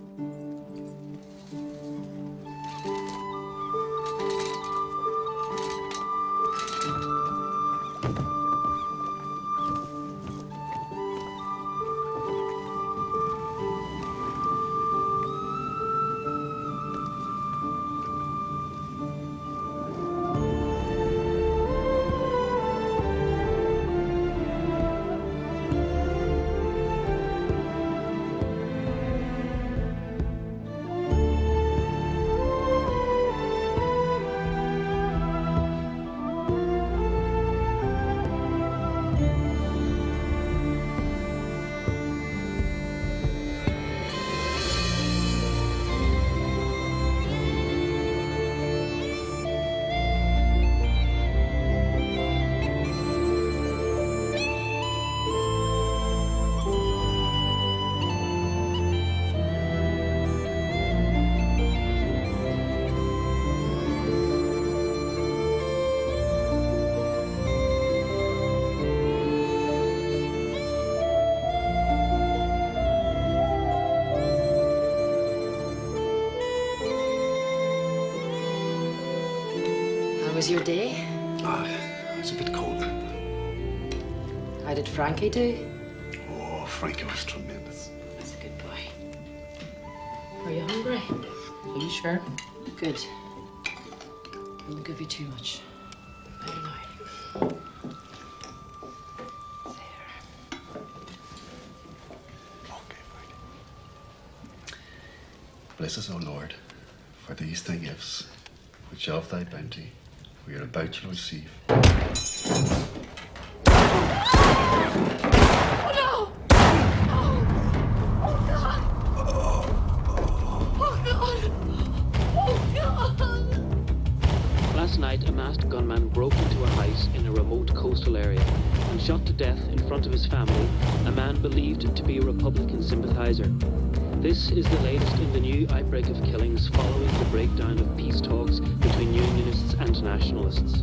How was your day? Ah, it's a bit cold. How did Frankie do? Oh, Frankie was tremendous. That's a good boy. Are you hungry? Are you sure? Good. I won't give you too much. There now. There. Okay, Frankie. Bless us, O Lord, for these thy gifts, which of thy bounty we are about to receive. Oh, no! Oh, God! Oh, God! Oh, God! Last night, a masked gunman broke into a house in a remote coastal area and shot to death in front of his family a man believed to be a Republican sympathizer. This is the latest in the new outbreak of killings following the breakdown of peace talks between Unionists and Nationalists.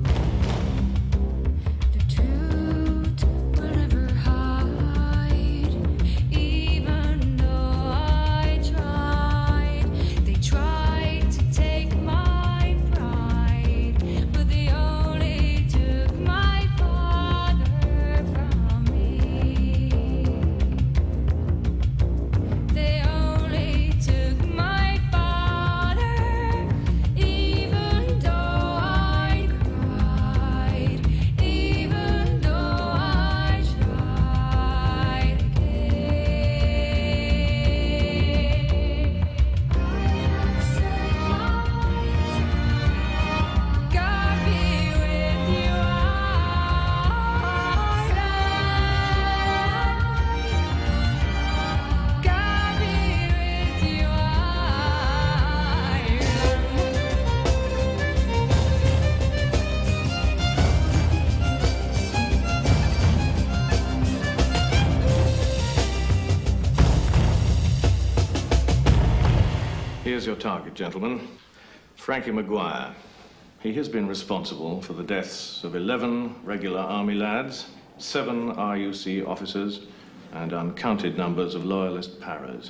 Here's your target, gentlemen. Frankie McGuire. He has been responsible for the deaths of 11 regular army lads, seven RUC officers, and uncounted numbers of loyalist paras.